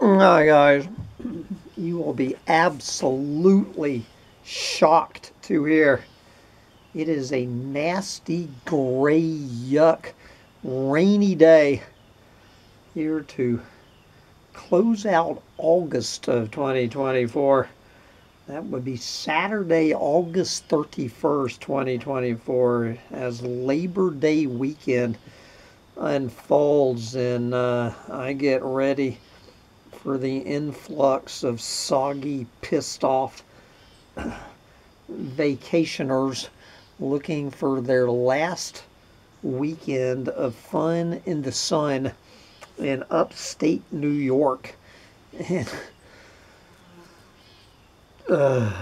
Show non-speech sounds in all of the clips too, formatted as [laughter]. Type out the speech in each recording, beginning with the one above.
Hi guys, you will be absolutely shocked to hear it is a nasty gray yuck rainy day here to close out August of 2024. That would be Saturday, August 31st, 2024, as Labor Day weekend unfolds and uh, I get ready for the influx of soggy, pissed off vacationers looking for their last weekend of fun in the sun in upstate New York. And uh,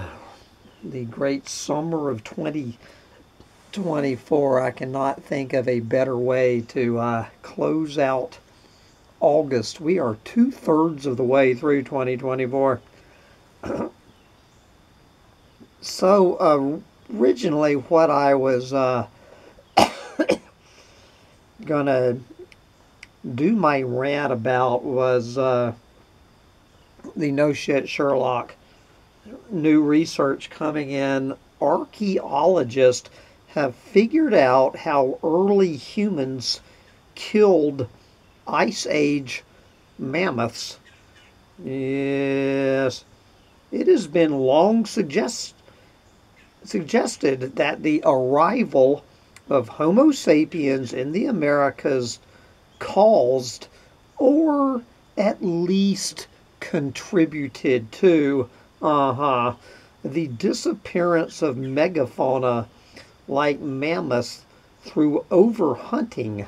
the great summer of 2024, I cannot think of a better way to uh, close out August. We are two thirds of the way through 2024. [clears throat] so, uh, originally, what I was uh, [coughs] going to do my rant about was uh, the no shit Sherlock new research coming in. Archaeologists have figured out how early humans killed Ice Age mammoths. Yes, it has been long suggest, suggested that the arrival of Homo sapiens in the Americas caused or at least contributed to uh-huh the disappearance of megafauna like mammoths through overhunting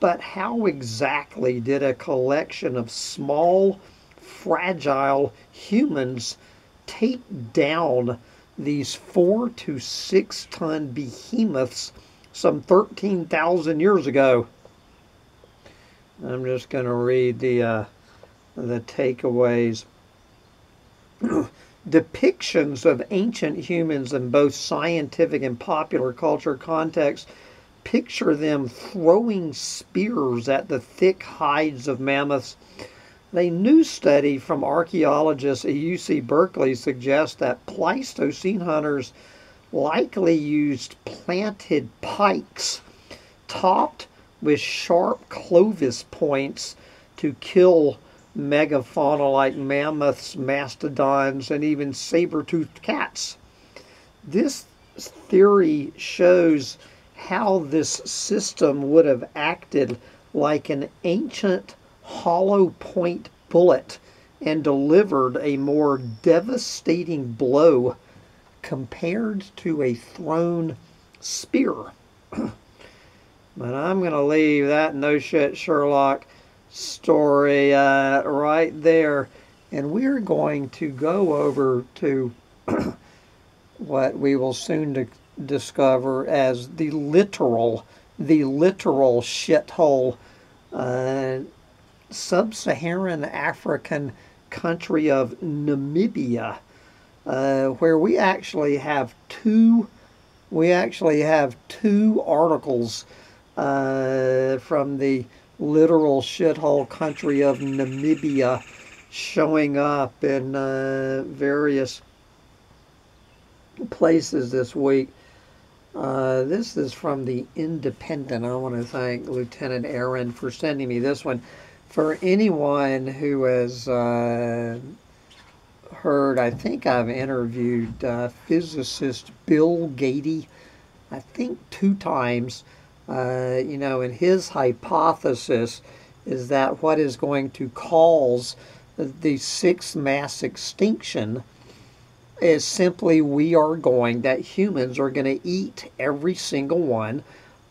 but how exactly did a collection of small, fragile humans take down these four to six ton behemoths some 13,000 years ago? I'm just going to read the, uh, the takeaways. [clears throat] Depictions of ancient humans in both scientific and popular culture contexts picture them throwing spears at the thick hides of mammoths. A new study from archaeologists at UC Berkeley suggests that Pleistocene hunters likely used planted pikes topped with sharp clovis points to kill megafauna like mammoths, mastodons, and even saber-toothed cats. This theory shows how this system would have acted like an ancient hollow point bullet and delivered a more devastating blow compared to a thrown spear. [clears throat] but I'm going to leave that no shit Sherlock story uh, right there. And we're going to go over to [clears throat] what we will soon discover as the literal, the literal shithole uh, sub-Saharan African country of Namibia, uh, where we actually have two, we actually have two articles uh, from the literal shithole country of Namibia showing up in uh, various places this week. Uh, this is from the Independent. I want to thank Lieutenant Aaron for sending me this one. For anyone who has uh, heard, I think I've interviewed uh, physicist Bill Gaede, I think two times. Uh, you know, and his hypothesis is that what is going to cause the sixth mass extinction is simply we are going, that humans are going to eat every single one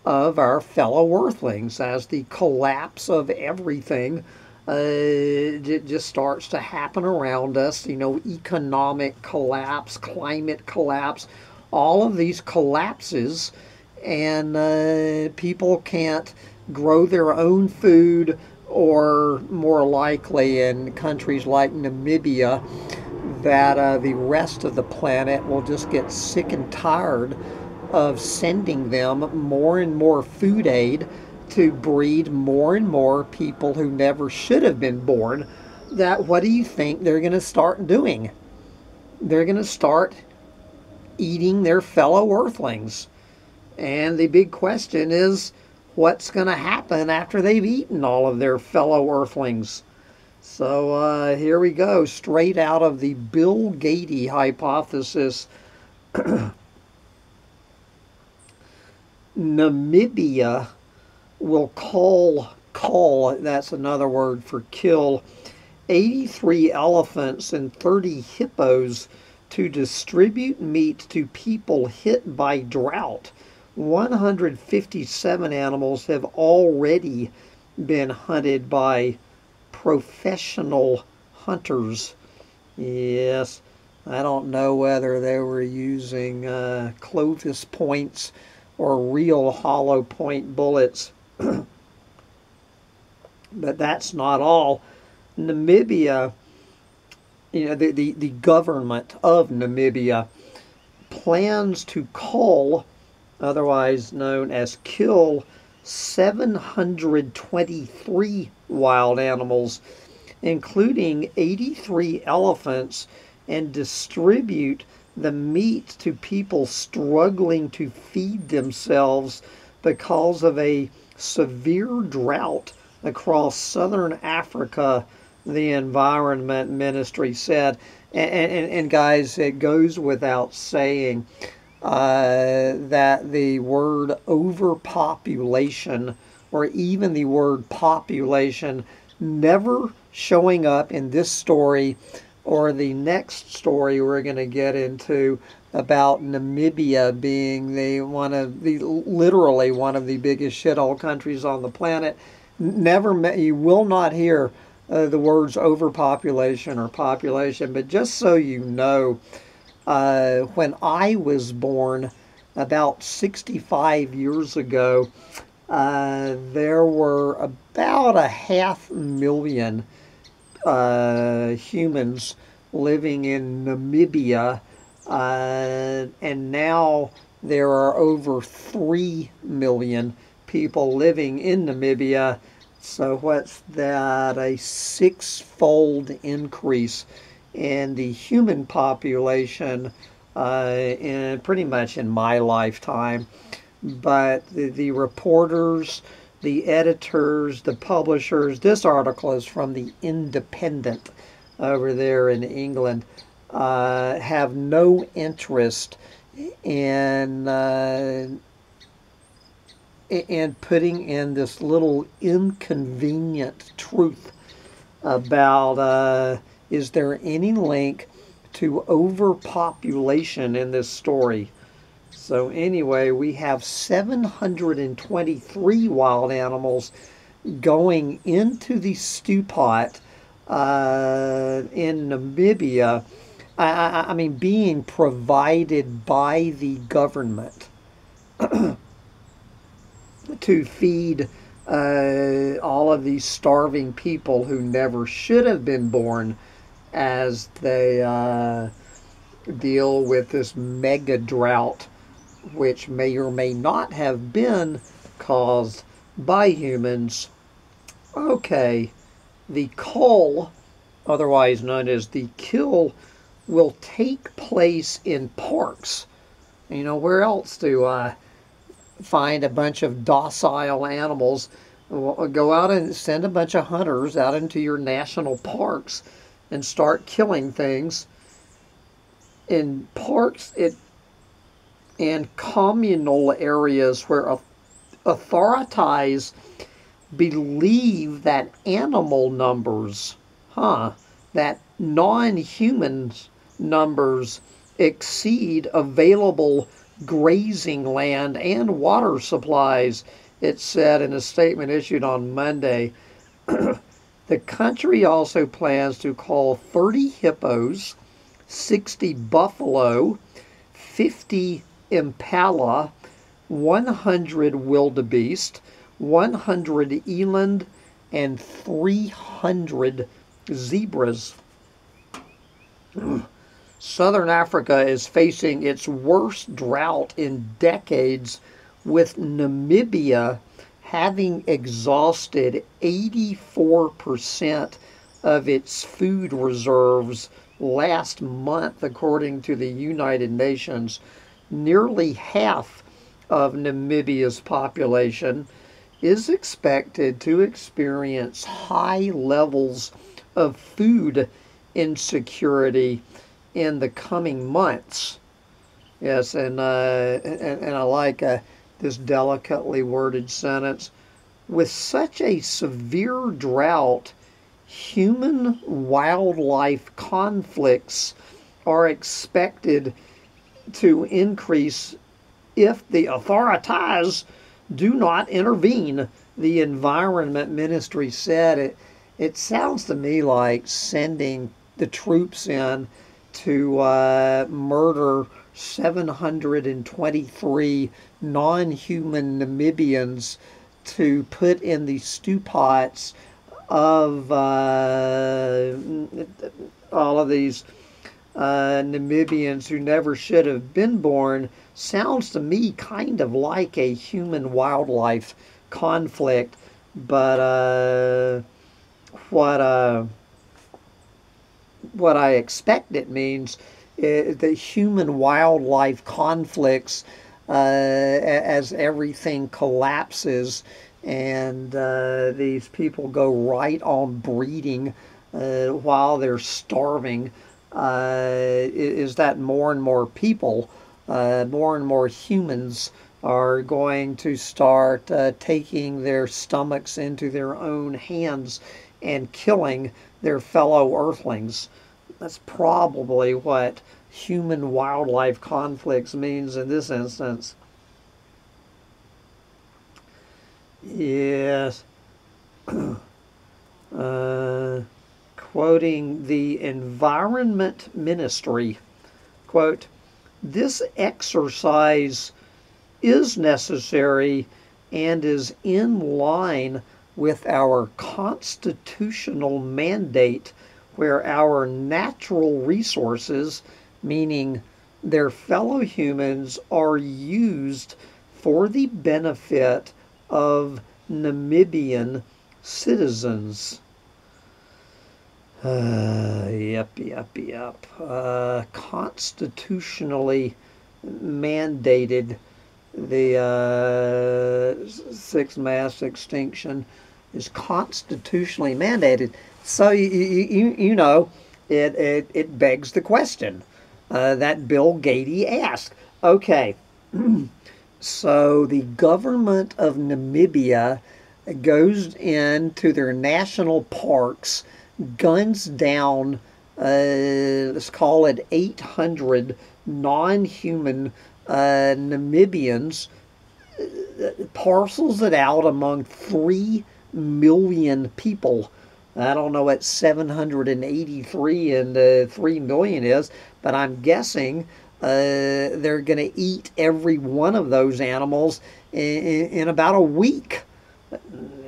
of our fellow earthlings as the collapse of everything uh, it just starts to happen around us. You know, economic collapse, climate collapse, all of these collapses, and uh, people can't grow their own food, or more likely in countries like Namibia, that uh, the rest of the planet will just get sick and tired of sending them more and more food aid to breed more and more people who never should have been born that what do you think they're going to start doing? They're going to start eating their fellow earthlings. And the big question is what's going to happen after they've eaten all of their fellow earthlings? So uh, here we go, straight out of the Bill Gaede hypothesis. [clears throat] Namibia will call, call, that's another word for kill, 83 elephants and 30 hippos to distribute meat to people hit by drought. 157 animals have already been hunted by professional hunters. Yes, I don't know whether they were using uh, Clovis points or real hollow point bullets. [clears throat] but that's not all. Namibia, you know, the, the, the government of Namibia plans to cull, otherwise known as kill, 723 wild animals, including 83 elephants, and distribute the meat to people struggling to feed themselves because of a severe drought across southern Africa, the Environment Ministry said. And, and, and guys, it goes without saying uh, that the word overpopulation or even the word population never showing up in this story or the next story we're going to get into about Namibia being the one of the literally one of the biggest shithole countries on the planet. Never, you will not hear uh, the words overpopulation or population, but just so you know, uh, when I was born about 65 years ago, uh, there were about a half million uh, humans living in Namibia, uh, and now there are over 3 million people living in Namibia. So, what's that? A six fold increase in the human population uh, in pretty much in my lifetime. But the, the reporters, the editors, the publishers, this article is from the Independent over there in England, uh, have no interest in. Uh, in putting in this little inconvenient truth about uh, is there any link to overpopulation in this story? So, anyway, we have 723 wild animals going into the stew pot uh, in Namibia. I, I, I mean, being provided by the government [clears throat] to feed uh, all of these starving people who never should have been born as they uh, deal with this mega drought, which may or may not have been caused by humans. Okay, the cull, otherwise known as the kill, will take place in parks. You know, where else do I find a bunch of docile animals? Go out and send a bunch of hunters out into your national parks and start killing things in parks it and communal areas where authorities believe that animal numbers, huh, that non-human numbers exceed available grazing land and water supplies, it said in a statement issued on Monday. [clears throat] The country also plans to call 30 hippos, 60 buffalo, 50 impala, 100 wildebeest, 100 eland, and 300 zebras. [clears throat] Southern Africa is facing its worst drought in decades, with Namibia having exhausted 84% of its food reserves last month, according to the United Nations. Nearly half of Namibia's population is expected to experience high levels of food insecurity in the coming months. Yes, and uh, and, and, I like uh, this delicately worded sentence. With such a severe drought, human wildlife conflicts are expected to increase if the authorities do not intervene. The Environment Ministry said it. It sounds to me like sending the troops in to uh, murder 723 non human Namibians to put in the stew pots of uh, all of these uh, Namibians who never should have been born sounds to me kind of like a human wildlife conflict, but uh, what uh, what I expect it means is the human wildlife conflicts uh, as everything collapses and uh, these people go right on breeding uh, while they're starving. Uh, is that more and more people, uh, more and more humans are going to start uh, taking their stomachs into their own hands and killing their fellow earthlings. That's probably what human wildlife conflicts means in this instance. Yes. [clears throat] uh, quoting the Environment Ministry, quote, this exercise is necessary and is in line with our constitutional mandate where our natural resources, meaning their fellow humans, are used for the benefit of Namibian citizens. Uh, yep, yep, yep. Uh, constitutionally mandated the uh, sixth mass extinction is constitutionally mandated. So you, you, you know, it, it, it begs the question uh, that Bill Gaede asked. Okay, [clears throat] so the government of Namibia goes into their national parks, guns down, uh, let's call it 800 non human uh, Namibians, uh, parcels it out among 3 million people. I don't know what 783 and uh, 3 million is, but I'm guessing uh, they're going to eat every one of those animals in, in, about a week.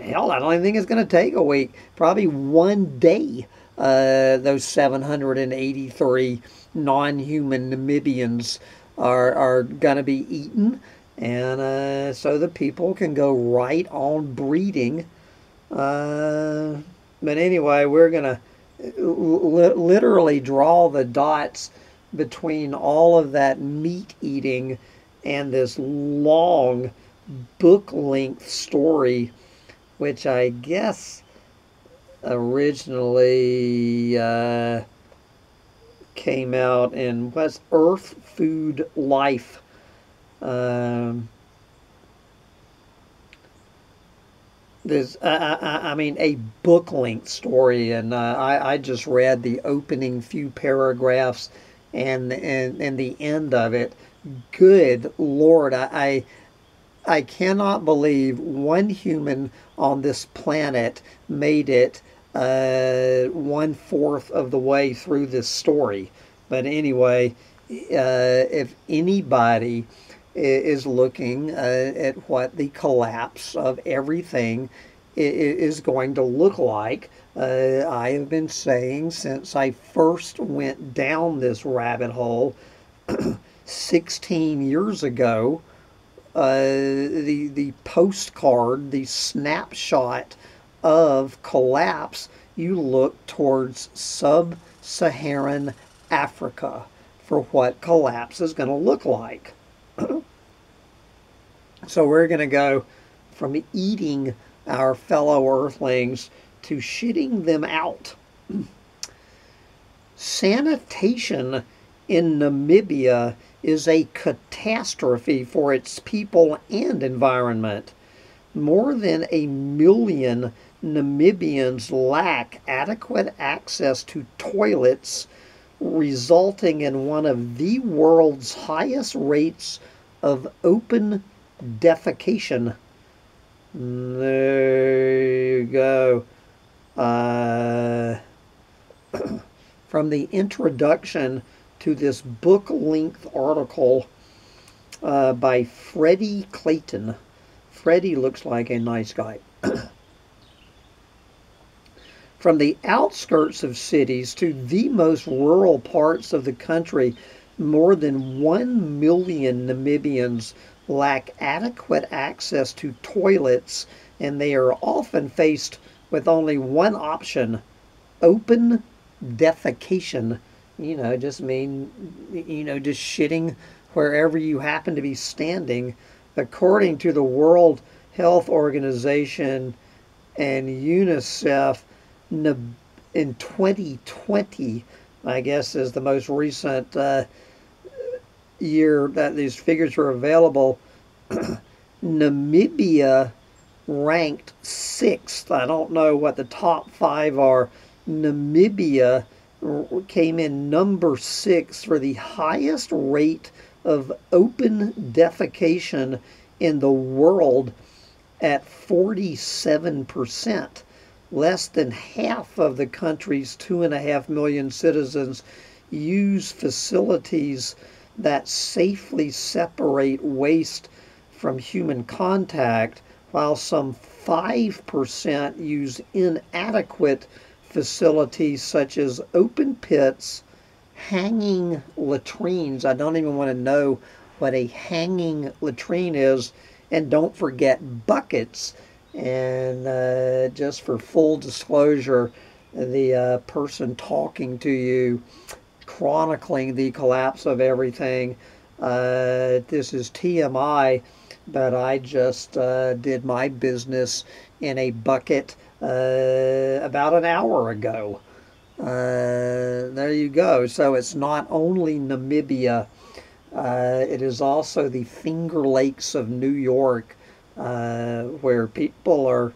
Hell, I don't think it's going to take a week. Probably one day, uh, those 783 non human Namibians are, are going to be eaten. And uh, so the people can go right on breeding. Uh, but anyway, we're going to li- literally draw the dots between all of that meat eating and this long book length story, which I guess originally uh, came out in what's Earth Food Life. Um, there's, I, I, I, mean, a book length story, and uh, I, I just read the opening few paragraphs and and, and the end of it. Good Lord, I, I I cannot believe one human on this planet made it uh, one fourth of the way through this story. But anyway, uh, if anybody is looking uh, at what the collapse of everything is going to look like, uh, I have been saying since I first went down this rabbit hole [clears throat] 16 years ago. Uh, the the postcard, the snapshot of collapse you look towards sub Saharan Africa for what collapse is going to look like. [clears throat] so we're going to go from eating our fellow earthlings to shitting them out. [clears throat] Sanitation in Namibia is a catastrophe for its people and environment. More than a million Namibians lack adequate access to toilets, resulting in one of the world's highest rates of open defecation. There you go. Uh, [clears throat] from the introduction to this book length article uh, by Freddie Clayton. Freddie looks like a nice guy. [clears throat] From the outskirts of cities to the most rural parts of the country, more than 1 million Namibians lack adequate access to toilets, and they are often faced with only one option open defecation you know, just mean, you know, just shitting wherever you happen to be standing. According to the World Health Organization and UNICEF, in 2020, I guess is the most recent uh, year that these figures are available, [clears throat] Namibia ranked sixth. I don't know what the top five are. Namibia came in number six for the highest rate of open defecation in the world at 47%. Less than half of the country's two and a half million citizens use facilities that safely separate waste from human contact, while some 5% use inadequate facilities such as open pits, hanging latrines. I don't even want to know what a hanging latrine is. And don't forget buckets. And uh, just for full disclosure, the uh, person talking to you, chronicling the collapse of everything, uh, this is TMI, but I just uh, did my business in a bucket uh, about an hour ago. Uh, there you go. So it's not only Namibia, uh, it is also the Finger Lakes of New York, uh, where people are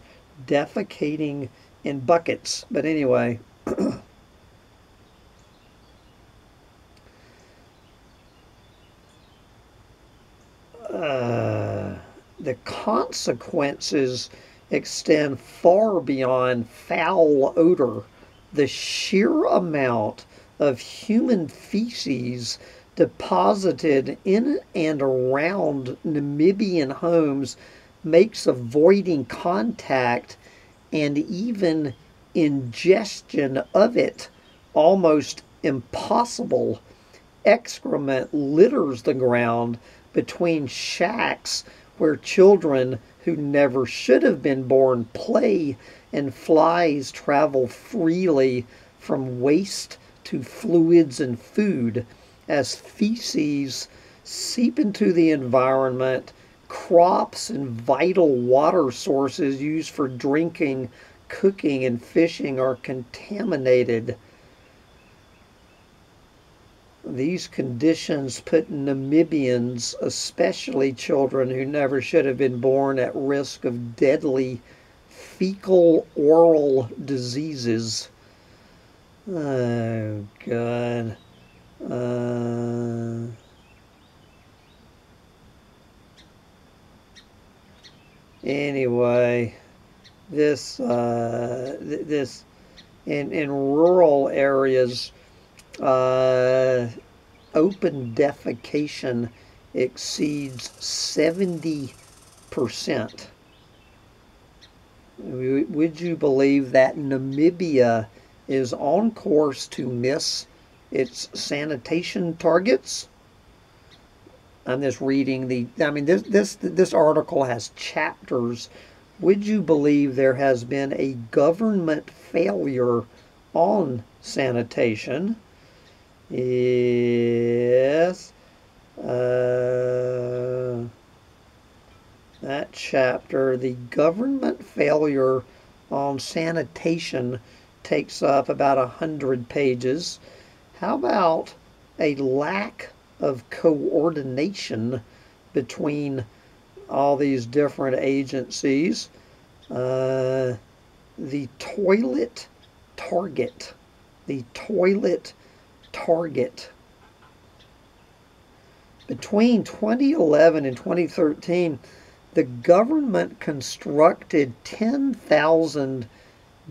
defecating in buckets. But anyway. [clears throat] Uh, the consequences extend far beyond foul odor. The sheer amount of human feces deposited in and around Namibian homes makes avoiding contact and even ingestion of it almost impossible. Excrement litters the ground between shacks where children who never should have been born play, and flies travel freely from waste to fluids and food as feces seep into the environment. Crops and vital water sources used for drinking, cooking, and fishing are contaminated. These conditions put Namibians, especially children who never should have been born, at risk of deadly fecal oral diseases. Oh, God. Uh, anyway, this, uh, th- this, in, in rural areas, uh, open defecation exceeds 70%. Would you believe that Namibia is on course to miss its sanitation targets? I'm just reading the. I mean, this this this article has chapters would you believe there has been a government failure on sanitation? Yes. Uh, that chapter, the government failure on sanitation takes up about a hundred pages. How about a lack of coordination between all these different agencies? Uh, the toilet target, the toilet target. Between 2011 and 2013, the government constructed 10,000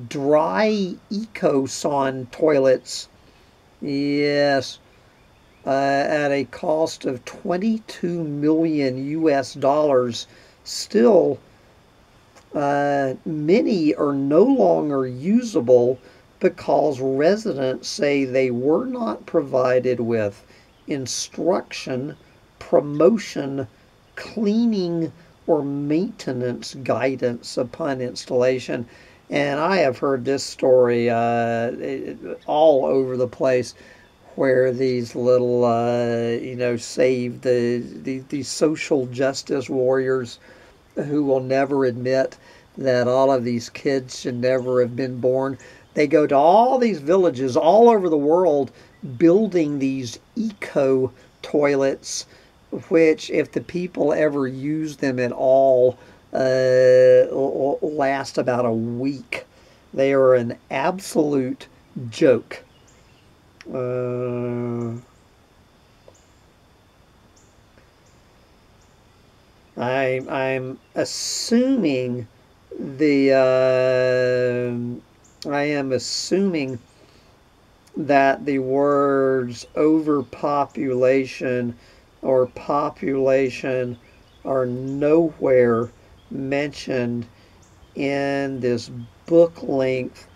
dry EcoSan toilets. Yes, uh, at a cost of 22 million US dollars. Still, uh, many are no longer usable because residents say they were not provided with instruction, promotion, cleaning, or maintenance guidance upon installation. And I have heard this story uh, all over the place where these little, uh, you know, save the, the, these social justice warriors who will never admit that all of these kids should never have been born. They go to all these villages all over the world building these eco toilets which, if the people ever use them at all, uh, last about a week. They are an absolute joke. Uh, I, I'm assuming the uh, I am assuming that the words overpopulation or population are nowhere mentioned in this book length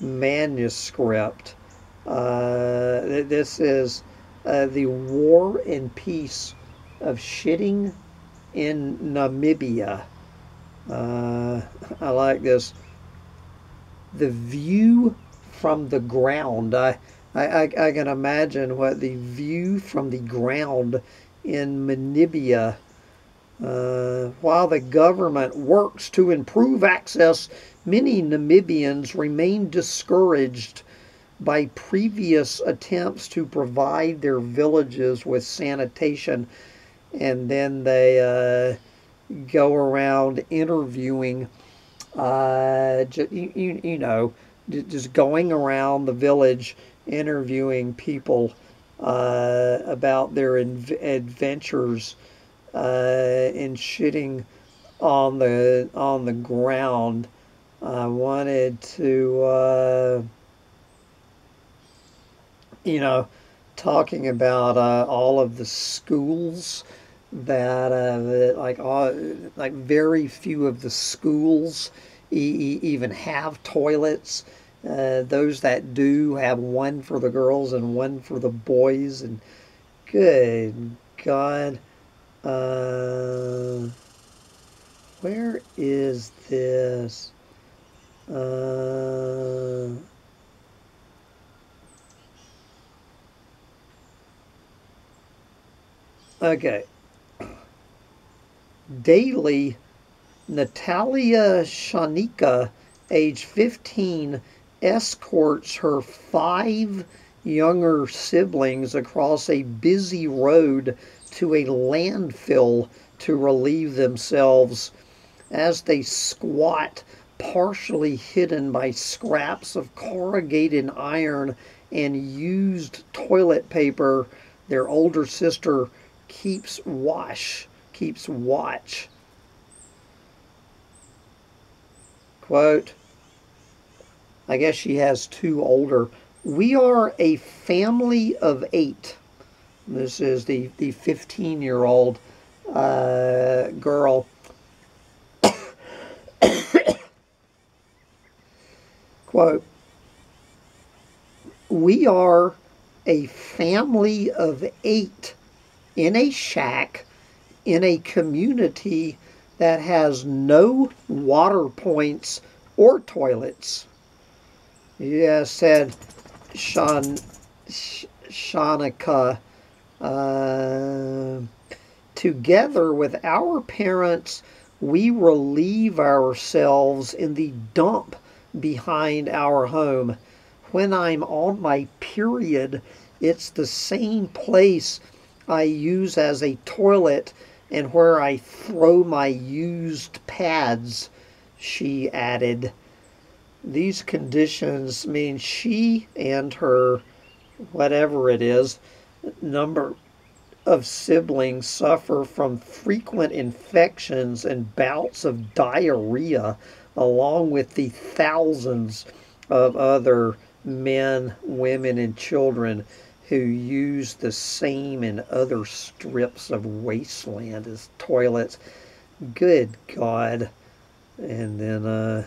manuscript. Uh, this is uh, The War and Peace of Shitting in Namibia. Uh, [laughs] I like this. The view from the ground. I, I, I, can imagine what the view from the ground in Namibia. Uh, while the government works to improve access, many Namibians remain discouraged by previous attempts to provide their villages with sanitation, and then they uh, go around interviewing, uh, you, you, you know, just going around the village interviewing people uh, about their adventures uh, in shitting on the on the ground. I wanted to, uh, you know, talking about uh, all of the schools that uh, like all, like very few of the schools e even have toilets. Uh, those that do have one for the girls and one for the boys. And good God. Uh, where is this? Uh, okay. Daily, Natalia Shanika, age 15, escorts her five younger siblings across a busy road to a landfill to relieve themselves as they squat, partially hidden by scraps of corrugated iron and used toilet paper. Their older sister keeps watch, keeps watch. Quote, I guess she has two older. We are a family of eight. This is the, the 15 year old uh, girl. [coughs] Quote, we are a family of eight in a shack in a community that has no water points or toilets. Yeah, said Sean, Shanika. Uh, together with our parents, we relieve ourselves in the dump behind our home. When I'm on my period, it's the same place I use as a toilet and where I throw my used pads, she added. These conditions mean she and her, whatever it is, number of siblings suffer from frequent infections and bouts of diarrhea, along with the thousands of other men, women, and children who use the same and other strips of wasteland as toilets. Good God. And then uh,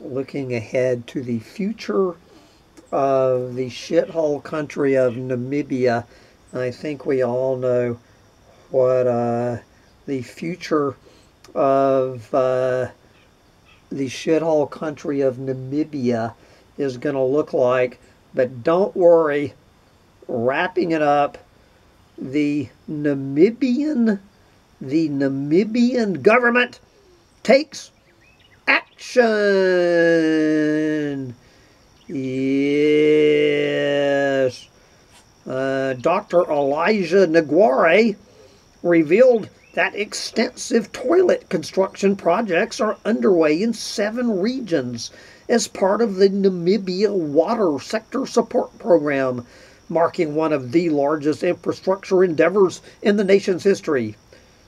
looking ahead to the future of the shithole country of Namibia, I think we all know what uh, the future of uh, the shithole country of Namibia is going to look like. But don't worry, wrapping it up, the Namibian, the Namibian government takes action. Yes. Uh, Dr. Elijah Nagware revealed that extensive toilet construction projects are underway in seven regions as part of the Namibia Water Sector Support Program, marking one of the largest infrastructure endeavors in the nation's history.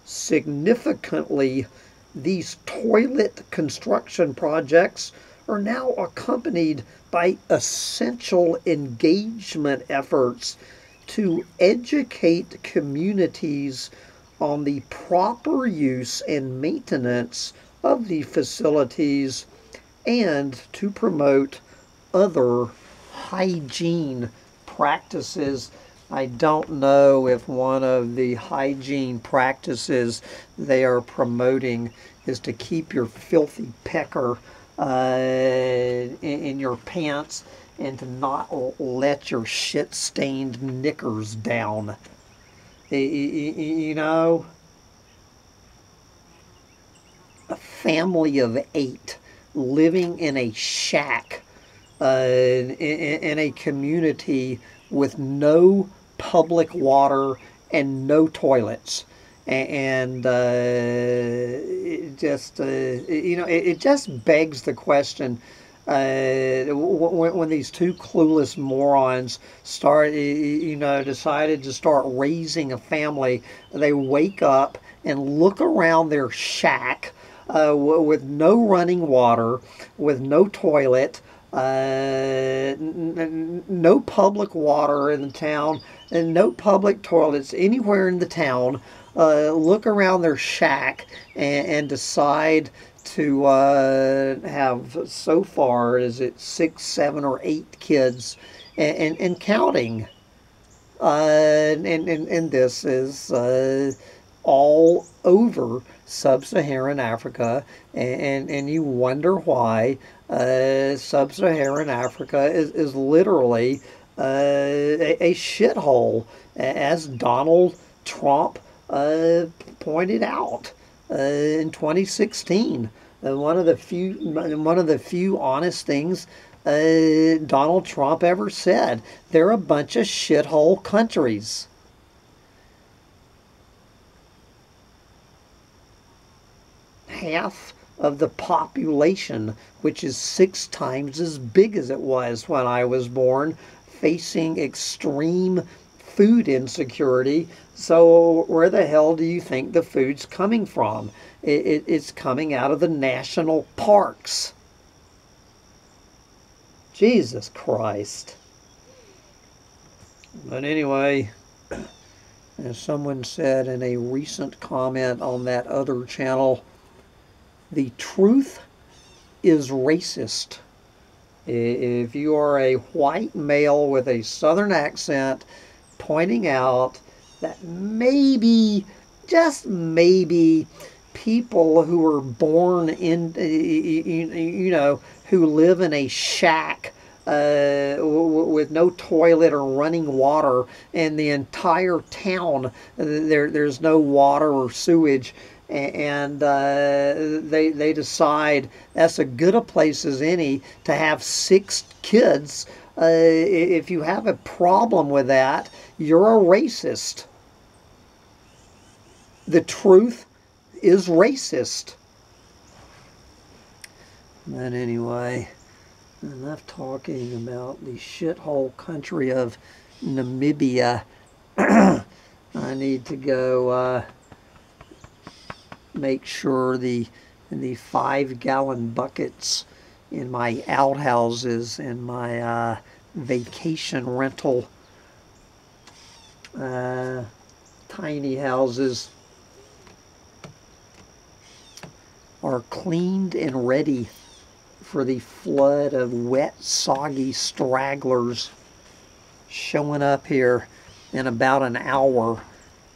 Significantly, these toilet construction projects are now accompanied by essential engagement efforts to educate communities on the proper use and maintenance of the facilities and to promote other hygiene practices. I don't know if one of the hygiene practices they are promoting is to keep your filthy pecker uh, in, in your pants and to not let your shit stained knickers down. You know, a family of eight living in a shack uh, in, in a community with no public water and no toilets. And uh, it just uh, you know it, it, just begs the question uh, when, when, these two clueless morons start you know decided to start raising a family they wake up and look around their shack uh, with no running water, with no toilet, uh, no public water in the town, and no public toilets anywhere in the town. Uh, look around their shack and, and decide to uh, have so far is it six, seven, or eight kids and, and, and counting. Uh, and, and, and this is uh, all over sub-Saharan Africa, and, and you wonder why uh, sub-Saharan Africa is, is literally uh, a, a shithole, as Donald Trump uh, pointed out uh, in 2016. Uh, one of the few, one of the few honest things uh, Donald Trump ever said. They're a bunch of shithole countries. Half of the population, which is six times as big as it was when I was born, facing extreme food insecurity. So, where the hell do you think the food's coming from? It, it, it's coming out of the national parks. Jesus Christ. But anyway, as someone said in a recent comment on that other channel, the truth is racist. If you are a white male with a southern accent pointing out that maybe just maybe people who are born in, you know, who live in a shack uh, with no toilet or running water, and the entire town there there's no water or sewage, and uh, they they decide that's as good a place as any to have six kids. Uh, if you have a problem with that, you're a racist. The truth is racist. But anyway, enough talking about the shithole country of Namibia. [clears throat] I need to go uh, make sure the the five gallon buckets in my outhouses and my uh, vacation rental uh, tiny houses are cleaned and ready for the flood of wet, soggy stragglers showing up here in about an hour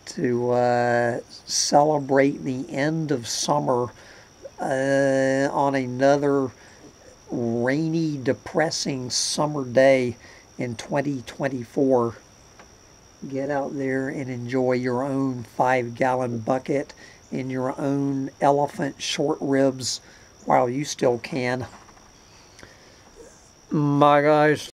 to uh, celebrate the end of summer uh, on another rainy, depressing summer day in 2024. Get out there and enjoy your own five gallon bucket and your own elephant short ribs while you still can. My guys.